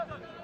走走走